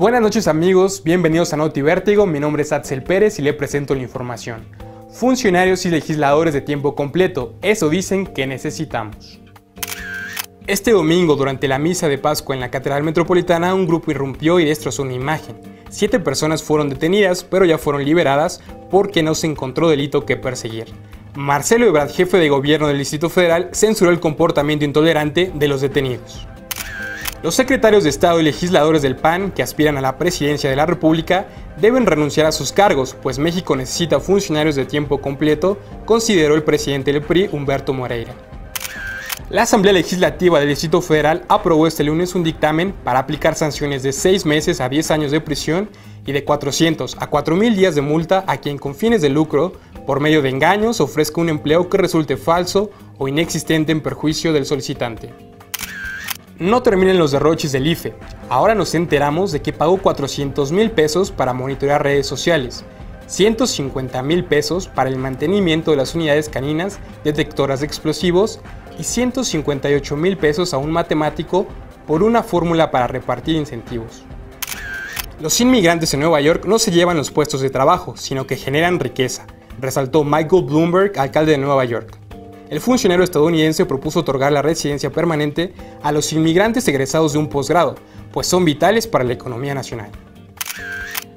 Buenas noches amigos, bienvenidos a Noti Vértigo, mi nombre es Axel Pérez y le presento la información. Funcionarios y legisladores de tiempo completo, eso dicen que necesitamos. Este domingo, durante la misa de Pascua en la Catedral Metropolitana, un grupo irrumpió y destrozó una imagen. Siete personas fueron detenidas, pero ya fueron liberadas porque no se encontró delito que perseguir. Marcelo Ebrard, jefe de gobierno del Distrito Federal, censuró el comportamiento intolerante de los detenidos. Los secretarios de Estado y legisladores del PAN que aspiran a la presidencia de la República deben renunciar a sus cargos, pues México necesita funcionarios de tiempo completo, consideró el presidente del PRI, Humberto Moreira. La Asamblea Legislativa del Distrito Federal aprobó este lunes un dictamen para aplicar sanciones de 6 meses a 10 años de prisión y de 400 a 4.000 días de multa a quien con fines de lucro, por medio de engaños, ofrezca un empleo que resulte falso o inexistente en perjuicio del solicitante. No terminen los derroches del IFE. Ahora nos enteramos de que pagó 400 mil pesos para monitorear redes sociales, 150 mil pesos para el mantenimiento de las unidades caninas detectoras de explosivos y 158 mil pesos a un matemático por una fórmula para repartir incentivos. Los inmigrantes en Nueva York no se llevan los puestos de trabajo, sino que generan riqueza, resaltó Michael Bloomberg, alcalde de Nueva York el funcionario estadounidense propuso otorgar la residencia permanente a los inmigrantes egresados de un posgrado, pues son vitales para la economía nacional.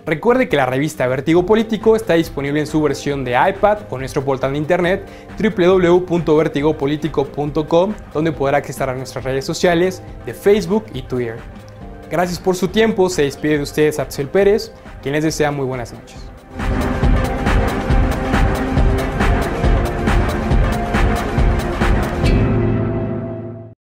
Recuerde que la revista Vértigo Político está disponible en su versión de iPad o nuestro portal de internet www.vertigopolitico.com, donde podrá acceder a nuestras redes sociales de Facebook y Twitter. Gracias por su tiempo, se despide de ustedes Axel Pérez, quien les desea muy buenas noches.